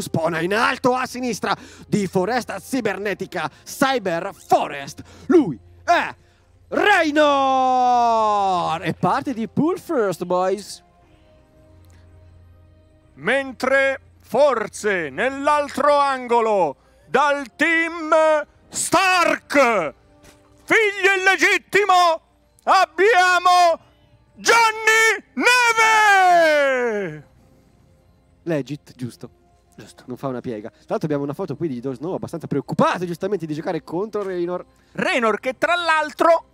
Spona in alto a sinistra di foresta cibernetica Cyber Forest. Lui è Raynor! E parte di Pool First, boys. Mentre forse nell'altro angolo dal team Stark, figlio illegittimo, abbiamo Gianni Neve! Legit, giusto. Giusto. Non fa una piega. Tra l'altro abbiamo una foto qui di Jon Snow abbastanza preoccupato giustamente di giocare contro Raynor. Raynor che tra l'altro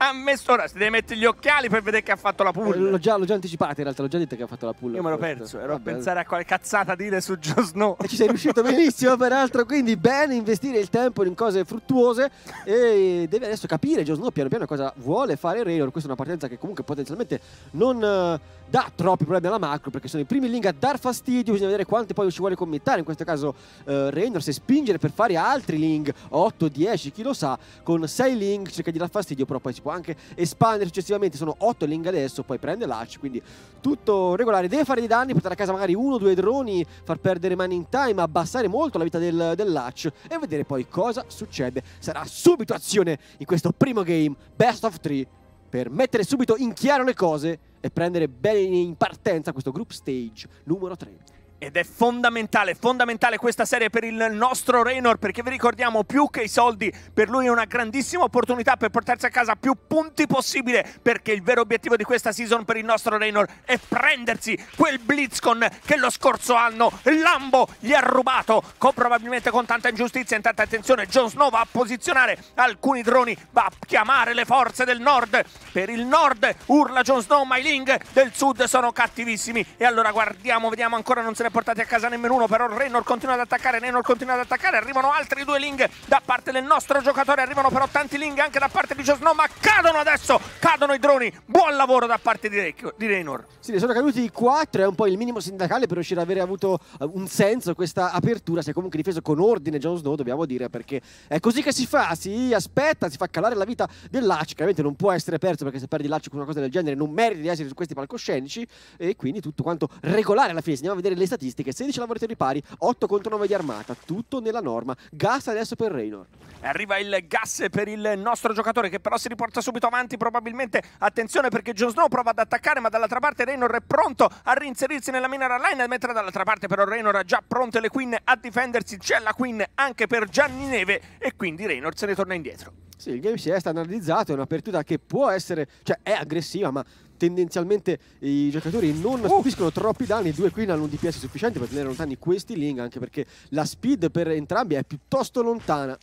ha messo ora, si deve mettere gli occhiali per vedere che ha fatto la pull. Eh, l'ho, già, già, anticipato, in realtà l'ho già detto che ha fatto la pull. Io me l'ho perso, ero Vabbè. a pensare a quale cazzata dire su Jon Snow. E ci sei riuscito benissimo, peraltro, quindi bene investire il tempo in cose fruttuose e deve adesso capire Jon Snow piano piano cosa vuole fare Raynor. Questa è una partenza che comunque potenzialmente non uh, dà troppi problemi alla macro perché sono i primi link a dar fastidio, bisogna vedere quante poi ci vuole commentare, in questo caso uh, Raynor se spingere per fare altri link, 8, 10, chi lo sa, con 6 link cerca di dar fastidio, però poi si può anche espandere successivamente, sono 8 link adesso, poi prende l'Arch, quindi tutto regolare. Deve fare dei danni, portare a casa magari uno o due droni, far perdere mani in time, abbassare molto la vita del, dell'Arch e vedere poi cosa succede. Sarà subito azione in questo primo game, best of 3, per mettere subito in chiaro le cose e prendere bene in partenza questo group stage numero 3. Ed è fondamentale, fondamentale questa serie per il nostro Raynor perché vi ricordiamo più che i soldi per lui è una grandissima opportunità per portarsi a casa più punti possibile perché il vero obiettivo di questa season per il nostro Raynor è prendersi quel BlitzCon che lo scorso anno Lambo gli ha rubato con, probabilmente con tanta ingiustizia e tanta attenzione Jon Snow va a posizionare alcuni droni va a chiamare le forze del nord. Per il nord urla Jon Snow i Ling del sud sono cattivissimi. E allora guardiamo vediamo ancora non se ne ne portati a casa nemmeno uno, però Raynor continua ad attaccare, Raynor continua ad attaccare, arrivano altri due Ling da parte del nostro giocatore, arrivano però tanti Ling anche da parte di Joe Snow, ma cadono adesso, cadono i droni, buon lavoro da parte di, di Raynor. Sì, ne sono caduti quattro, è un po' il minimo sindacale per riuscire ad avere avuto eh, un senso questa apertura, si è comunque difeso con ordine Jon Snow, dobbiamo dire, perché è così che si fa, si aspetta, si fa calare la vita dell'Arch, chiaramente non può essere perso perché se perdi l'Arch con una cosa del genere non meriti di essere su questi palcoscenici e quindi tutto quanto regolare alla fine, andiamo a vedere le statistiche statistiche, 16 lavoratori pari, 8 contro 9 di armata, tutto nella norma. Gas adesso per Raynor. Arriva il gas per il nostro giocatore che però si riporta subito avanti, probabilmente attenzione perché Jon Snow prova ad attaccare ma dall'altra parte Raynor è pronto a reinserirsi nella mineral line mentre dall'altra parte però Raynor ha già pronte le Queen a difendersi, c'è la Queen anche per Gianni Neve e quindi Raynor se ne torna indietro. Sì, il game si è standardizzato, è un'apertura che può essere, cioè è aggressiva ma tendenzialmente i giocatori non uh. subiscono troppi danni, due Queen hanno un DPS sufficiente per tenere lontani questi Ling, anche perché la speed per entrambi è piuttosto lontana.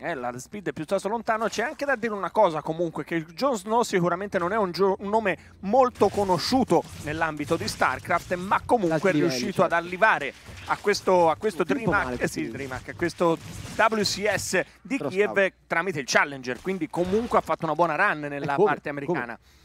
Eh, la speed è piuttosto lontano. C'è anche da dire una cosa comunque, che Jon Snow sicuramente non è un, un nome molto conosciuto nell'ambito di StarCraft, ma comunque è riuscito ad arrivare a questo, a questo DreamHack, eh sì, DreamHack, a questo WCS di Kiev tramite il Challenger, quindi comunque ha fatto una buona run nella come, parte americana. Come?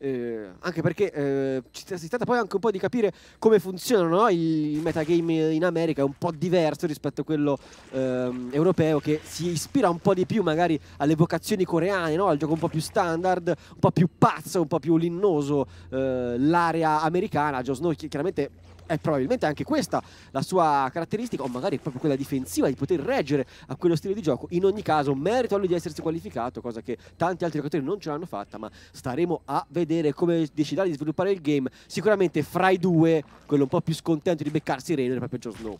Eh, anche perché eh, si tratta poi anche un po' di capire come funzionano no? il metagame in America è un po' diverso rispetto a quello eh, europeo che si ispira un po' di più magari alle vocazioni coreane no? al gioco un po' più standard un po' più pazzo, un po' più linnoso eh, l'area americana Joe Snow chiaramente è probabilmente anche questa la sua caratteristica, o magari proprio quella difensiva, di poter reggere a quello stile di gioco. In ogni caso, merito a lui di essersi qualificato, cosa che tanti altri giocatori non ce l'hanno fatta, ma staremo a vedere come deciderà di sviluppare il game. Sicuramente fra i due, quello un po' più scontento di beccarsi Rainer è proprio Jon Snow.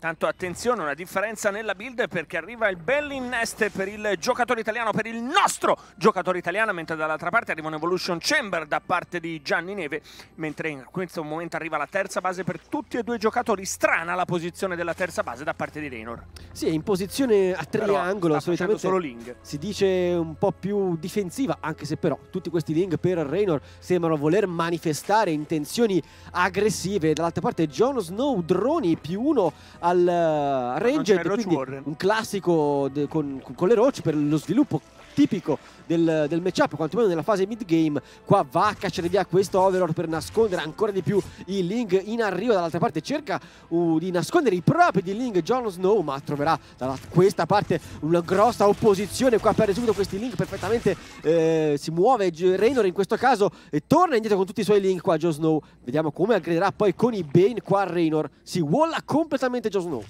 Tanto attenzione, una differenza nella build perché arriva il bell'inneste per il giocatore italiano, per il nostro giocatore italiano, mentre dall'altra parte arriva un Evolution Chamber da parte di Gianni Neve, mentre in questo momento arriva la terza base per tutti e due i giocatori. Strana la posizione della terza base da parte di Raynor. Sì, è in posizione a triangolo, solitamente solo Ling. si dice un po' più difensiva, anche se però tutti questi Ling per Raynor sembrano voler manifestare intenzioni aggressive. Dall'altra parte Jon Snow, droni più uno al uh, Ranger, un classico con, con, le rocce per lo sviluppo tipico del, del matchup, quantomeno nella fase mid game. Qua va a cacciare via questo Overlord per nascondere ancora di più il Ling in arrivo. Dall'altra parte cerca uh, di nascondere i propri di Ling Jon Snow, ma troverà da questa parte una grossa opposizione. Qua perde subito questi Link perfettamente. Eh, si muove Raynor in questo caso e torna indietro con tutti i suoi Link qua Jon Snow. Vediamo come aggredirà poi con i Bane qua Raynor. Si walla completamente Jon Snow.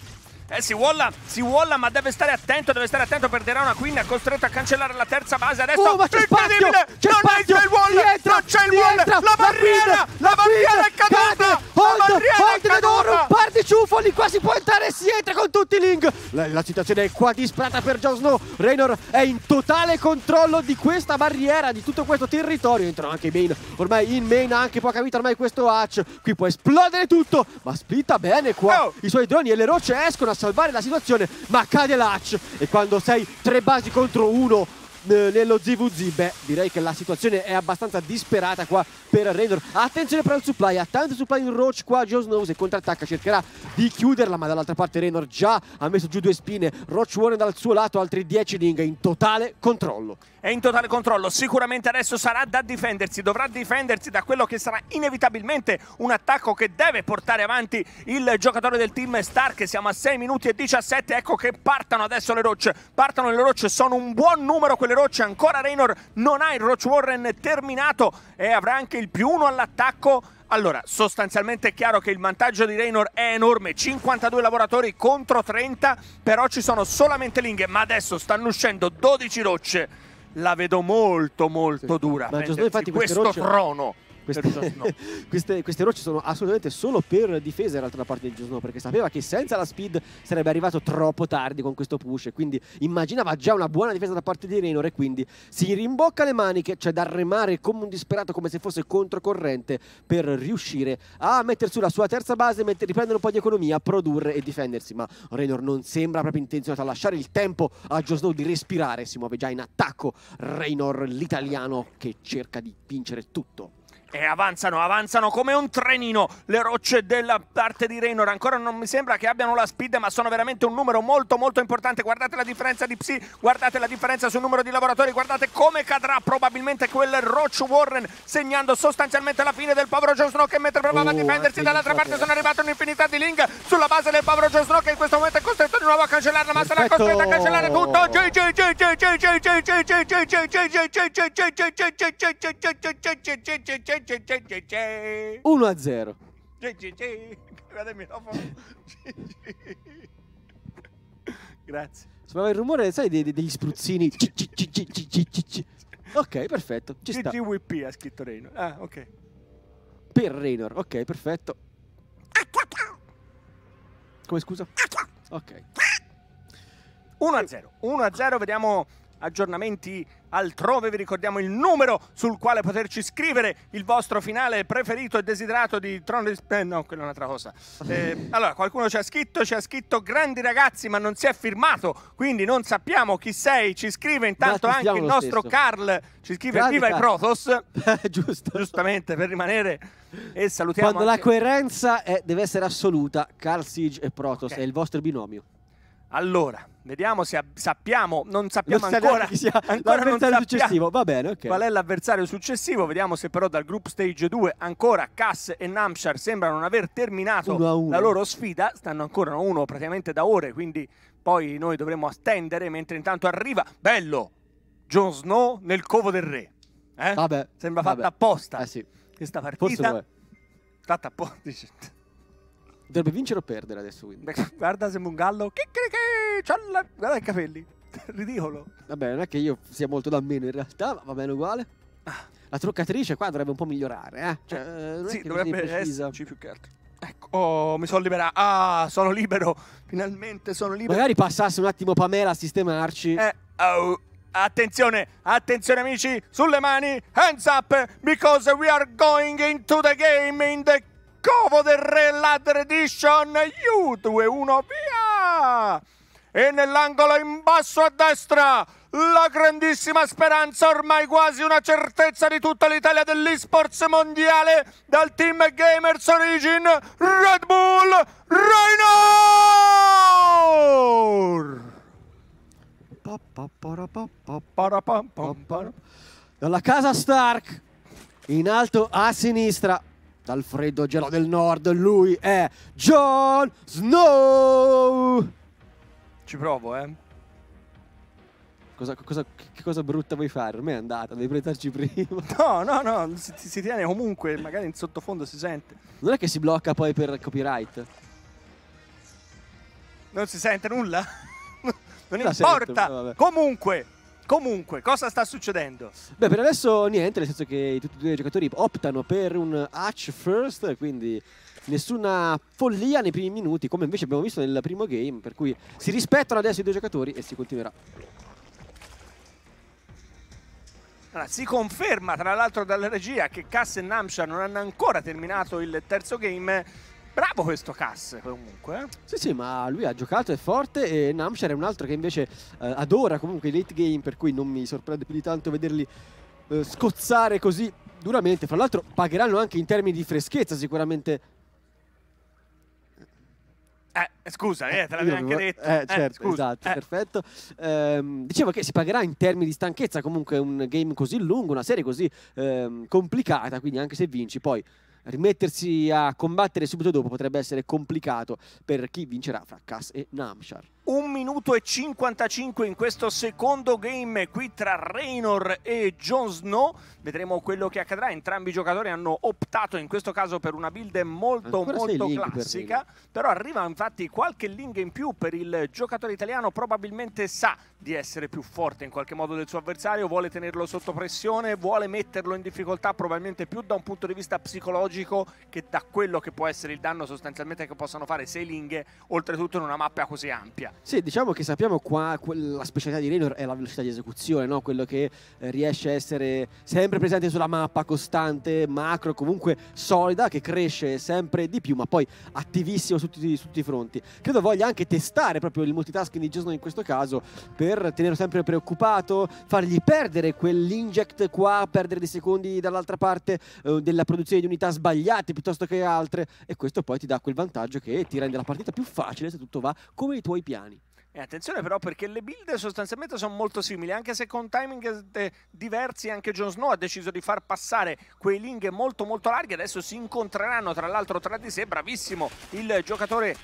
Eh, si walla, si walla, ma deve stare attento, deve stare attento, perderà una Queen, è costretto a cancellare la terza base. Adesso. Oh, ma c'è spazio, c'è non spazio, c'è il wall, rientra, non c'è il wall, rientra, la barriera, la, la barriera è caduta, hold, la barriera hold, è caduta. un par di ciuffoli, qua si può entrare e si entra con tutti i link. La, la situazione è qua disperata per Jon Snow, Raynor è in totale controllo di questa barriera, di tutto questo territorio, entrano anche i main, ormai in main ha anche poca vita ormai questo Hatch, qui può esplodere tutto, ma splitta bene qua, Oh. i suoi droni e le rocce escono salvare la situazione, ma cade l'Hatch e quando sei tre basi contro uno eh, nello ZVZ, beh, direi che la situazione è abbastanza disperata qua per Raynor. Attenzione però al supply, ha tanto supply in Roach qua, Joe Snow se contrattacca cercherà di chiuderla, ma dall'altra parte Raynor già ha messo giù due spine, Roach Warren dal suo lato, altri 10 Ling in totale controllo. È in totale controllo, sicuramente adesso sarà da difendersi, dovrà difendersi da quello che sarà inevitabilmente un attacco che deve portare avanti il giocatore del team Stark. Siamo a 6 minuti e 17, ecco che partano adesso le rocce, partono le rocce, sono un buon numero quelle rocce, ancora Raynor non ha il Roach Warren terminato e avrà anche il più uno all'attacco. Allora, sostanzialmente è chiaro che il vantaggio di Raynor è enorme, 52 lavoratori contro 30, però ci sono solamente linghe, ma adesso stanno uscendo 12 rocce. La vedo molto molto Sì. dura. Ma prendersi infatti, questo rocce- trono. Queste, queste, queste rocce sono assolutamente solo per difesa in realtà da parte di Snow perché sapeva che senza la speed sarebbe arrivato troppo tardi con questo push e quindi immaginava già una buona difesa da parte di Raynor e quindi si rimbocca le maniche cioè da remare come un disperato come se fosse controcorrente per riuscire a mettere su la sua terza base met- riprendere un po' di economia produrre e difendersi ma Raynor non sembra proprio intenzionato a lasciare il tempo a Snow di respirare si muove già in attacco Raynor l'italiano che cerca di vincere tutto E avanzano, avanzano come un trenino le rocce della parte di Raynor. Ancora non mi sembra che abbiano la speed, ma sono veramente un numero molto molto importante. Guardate la differenza di Psi, guardate la differenza sul numero di lavoratori, guardate come cadrà probabilmente quel Roach Warren, segnando sostanzialmente la fine del povero Jon Snow che mentre provava a Oh, difendersi dall'altra parte sono arrivate un'infinità di link sulla base del povero Jon Snow che in questo momento è costretto di nuovo a cancellarla, ma sarà costretto a cancellare tutto. GG 1 a 0 Guarda il microfono. Grazie. Sembrava il rumore, sai, dei- degli spruzzini. Ok, perfetto. Ci sta. GGWP ha scritto Reino. Ah, ok. Per Raynor. Ok, perfetto. Come scusa? Ok. 1 a 0. 1 a 0, vediamo aggiornamenti altrove, vi ricordiamo il numero sul quale poterci scrivere il vostro finale preferito e desiderato di Trono di... Eh, no, quella è un'altra cosa. Eh, allora, qualcuno ci ha scritto, ci ha scritto grandi ragazzi, ma non si è firmato, quindi non sappiamo chi sei. Ci scrive intanto anche il nostro stesso. Carl, ci scrive Grande viva Carl. Protoss, Giusto. giustamente per rimanere e salutiamo Quando la anche- coerenza è- deve essere assoluta, Carl Siege e Protoss Ok. è il vostro binomio. Allora, vediamo se sappiamo, non sappiamo ancora, chi sia ancora non l'avversario sappiamo successivo. Va bene, ok. qual è l'avversario successivo. Vediamo se però dal group stage 2 ancora Cass e Namshar sembrano non aver terminato Uno uno. la loro sfida. Stanno ancora a uno praticamente da ore, quindi poi noi dovremo attendere mentre intanto arriva. Bello! Jon Snow nel covo del re. Eh? Vabbè. Sembra vabbè. fatta apposta Eh sì, questa forse partita. lo è. Fatta apposta. Dovrebbe vincere o perdere adesso, quindi. Guarda, sembra un gallo. Che, che, che, c'ha la- Guarda i capelli. Ridicolo. Vabbè, non è che io sia molto da meno in realtà, ma va bene uguale. La truccatrice qua dovrebbe un po' migliorare, eh. Cioè, eh, non è Sì, che dovrebbe esserci più che altro. Ecco, oh, mi sono liberato. Ah, sono libero. Finalmente sono libero. Magari passasse un attimo Pamela a sistemarci. Eh, oh, Attenzione, attenzione amici, sulle mani, hands up, because we are going into the game in the Covo del Re Ladder Edition U2-1, via! E nell'angolo in basso a destra, la grandissima speranza, ormai quasi una certezza di tutta l'Italia dell'esports mondiale, dal team Gamers Origin, Red Bull Raynor! Pa, Dalla casa Stark, in alto a sinistra, dal freddo gelo del nord, lui è Jon Snow! Ci provo, eh. Cosa, cosa, che cosa brutta vuoi fare? Ormai è andata, devi presentarci prima. No, no, no, si, si tiene comunque, magari in sottofondo si sente. Non è che si blocca poi per copyright? Non si sente nulla? non La importa. sento, comunque, comunque, cosa sta succedendo? Beh, per adesso niente, nel senso che tutti e due i giocatori optano per un hatch first, quindi nessuna follia nei primi minuti, come invece abbiamo visto nel primo game, per cui si rispettano adesso i due giocatori e si continuerà. Allora, si conferma tra l'altro dalla regia che Cass e Namshar non hanno ancora terminato il terzo game. Bravo questo Cass comunque. eh. Sì, sì, ma lui ha giocato, è forte e Namshar è un altro che invece eh, adora comunque i late game, per cui non mi sorprende più di tanto vederli eh, scozzare così duramente. Fra l'altro pagheranno anche in termini di freschezza sicuramente. Eh, scusa, eh, te Io l'avevi anche detto. Eh, certo, scusa. esatto, Eh, perfetto. Ehm, dicevo che si pagherà in termini di stanchezza comunque un game così lungo, una serie così ehm, complicata, quindi anche se vinci poi rimettersi a combattere subito dopo potrebbe essere complicato per chi vincerà fra Cass e Namshar. Un minuto e 55 in questo secondo game qui tra Raynor e Jon Snow. Vedremo quello che accadrà. Entrambi i giocatori hanno optato in questo caso per una build molto Ancora molto link per classica. Però arriva infatti qualche link in più per il giocatore italiano. Probabilmente sa di essere più forte in qualche modo del suo avversario, vuole tenerlo sotto pressione, vuole metterlo in difficoltà probabilmente più da un punto di vista psicologico che da quello che può essere il danno sostanzialmente che possano fare sei linghe, oltretutto in una mappa così ampia. Sì, diciamo che sappiamo qua la specialità di Raynor è la velocità di esecuzione, no? quello che eh, riesce a essere sempre presente sulla mappa, costante, macro, comunque solida, che cresce sempre di più, ma poi attivissimo su tutti, su tutti i fronti. Credo voglia anche testare proprio il multitasking di Jason in questo caso per tenerlo sempre preoccupato, fargli perdere quell'inject qua, perdere dei secondi dall'altra parte eh, della produzione di unità sbagliate piuttosto che altre e questo poi ti dà quel vantaggio che ti rende la partita più facile se tutto va come i tuoi piani. E attenzione però perché le build sostanzialmente sono molto simili, anche se con timing eh, diversi anche Jon Snow ha deciso di far passare quei link molto molto larghi, adesso si incontreranno tra l'altro tra di sé, bravissimo il giocatore.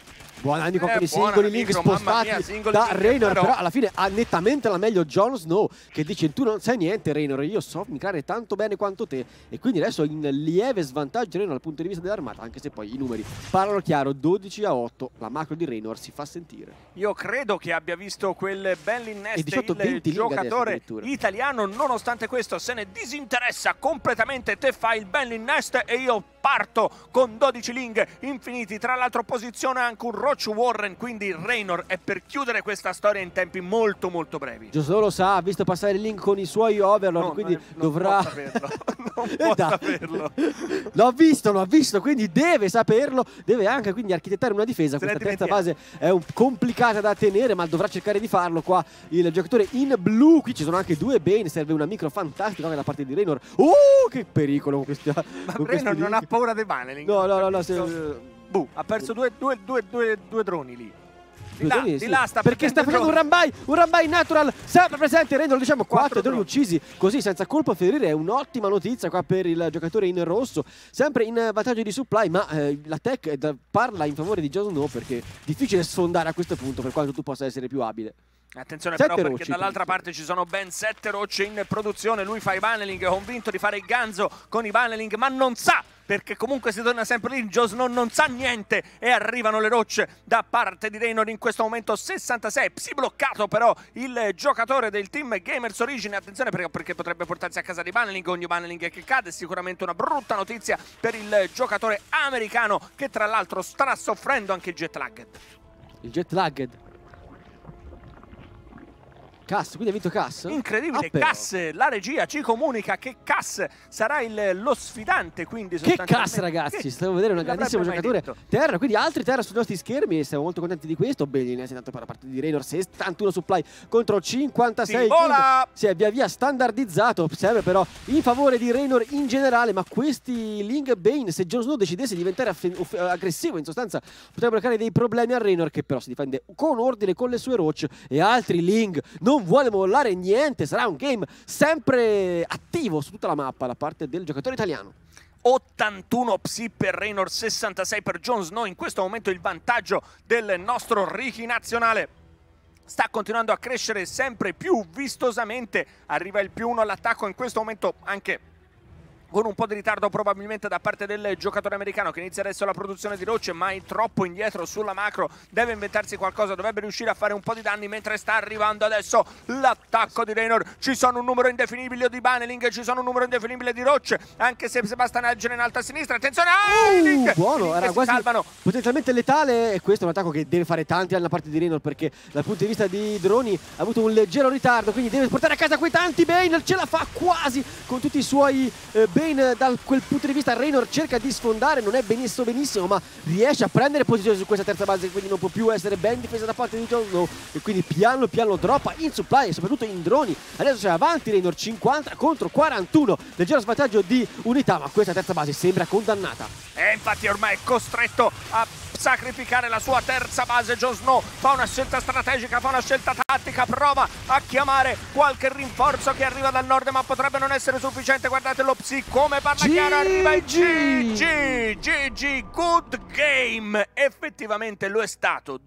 Buon anni con Eh, i buona, singoli link spostati mia, da Raynor, però- però... alla fine ha nettamente la meglio Jon Snow che dice tu non sai niente Raynor, io so micrare tanto bene quanto te. E quindi adesso in lieve svantaggio Raynor dal punto di vista dell'armata, anche se poi i numeri parlano chiaro, 12 a 8, la macro di Raynor si fa sentire. Io credo che abbia visto quel bell'innest E 18, il 20 link adesso giocatore italiano, nonostante questo se ne disinteressa completamente, te fai il bell'innest e io parto con 12 link infiniti, tra l'altro posiziona anche un Roach Warren, quindi Raynor è per chiudere questa storia in tempi molto molto brevi. Snow lo sa, ha visto passare il link con i suoi overlord, No, quindi non- non dovrà... può saperlo. Non Eh, può saperlo. L'ho visto, l'ho visto, quindi deve saperlo, deve anche quindi architettare una difesa. Se Questa terza base è un- complicata da tenere, ma dovrà cercare di farlo qua il giocatore in blu. Qui ci sono anche due Bane, serve una micro fantastica anche da parte di Raynor. Uh, che pericolo con questi Ma con Raynor non ha paura dei paneling. No, no, no, no, se- Buh, ha perso due, due, due, due, due droni lì. Di là, di là sta perché sta facendo un rambai, un rambai natural, sempre presente, Raynor diciamo Quattro 4 droni droni. uccisi, così senza colpo ferire. È un'ottima notizia qua per il giocatore in rosso, sempre in vantaggio di supply, ma eh, la tech da- parla in favore di Jon Snow perché è difficile sfondare a questo punto per quanto tu possa essere più abile. Attenzione Sette però perché dall'altra parte ci sono ben sette rocce in produzione, lui fa i paneling, convinto di fare il ganzo con i paneling, ma non sa perché comunque si torna sempre lì, Jon Snow non sa niente e arrivano le rocce da parte di Raynor in questo momento 66, si bloccato però il giocatore del team Gamers Origin, attenzione perché, perché potrebbe portarsi a casa di paneling, ogni paneling che cade è sicuramente una brutta notizia per il giocatore americano che tra l'altro starà soffrendo anche il jet lag. Il jet lagged. Cass, quindi ha vinto Cass? Incredibile, Ah. Cass, la regia ci comunica che Cass sarà il- lo sfidante, quindi Che Cass ragazzi, Che- stiamo a vedere un grandissimo giocatore terra, quindi altri terra sui nostri schermi e siamo molto contenti di questo. Bene, tanto per la parte di Raynor 61 supply contro 56 Si vola! si è via via standardizzato, serve però in favore di Raynor in generale, ma questi Link Bane, se Jon Snow decidesse di diventare aggressivo, in sostanza potrebbero creare dei problemi a Raynor che però si difende con ordine con le sue rocce e altri Link non non vuole mollare niente, sarà un game sempre attivo su tutta la mappa da parte del giocatore italiano. 81 psi per Raynor, 66 per Jon Snow. In questo momento il vantaggio del nostro Ricky nazionale sta continuando a crescere sempre più vistosamente. Arriva il più uno all'attacco, in questo momento anche con un po' di ritardo probabilmente da parte del giocatore americano che inizia adesso la produzione di rocce ma è troppo indietro sulla macro deve inventarsi qualcosa dovrebbe riuscire a fare un po' di danni mentre sta arrivando adesso l'attacco di Raynor. Ci sono un numero indefinibile di Baneling ci sono un numero indefinibile di rocce anche se basta leggere in alta a sinistra. Attenzione uh, buono era quasi salvano. potenzialmente letale e questo è un attacco che deve fare tanti alla parte di Raynor perché dal punto di vista di droni ha avuto un leggero ritardo quindi deve portare a casa quei tanti Bane ce la fa quasi con tutti i suoi eh, Bane da quel punto di vista Raynor cerca di sfondare, non è benissimo benissimo, ma riesce a prendere posizione su questa terza base, quindi non può più essere ben difesa da parte di Jon Snow e quindi piano piano droppa in supply e soprattutto in droni. Adesso c'è avanti Raynor 50 contro 41, leggero svantaggio di unità, ma questa terza base sembra condannata. E infatti ormai è costretto a sacrificare la sua terza base. Jon Snow fa una scelta strategica, fa una scelta tattica, prova a chiamare qualche rinforzo che arriva dal nord, ma potrebbe non essere sufficiente. Guardate lo Psi come parla chiaro, arriva il GG, GG, good game. Effettivamente lo è stato.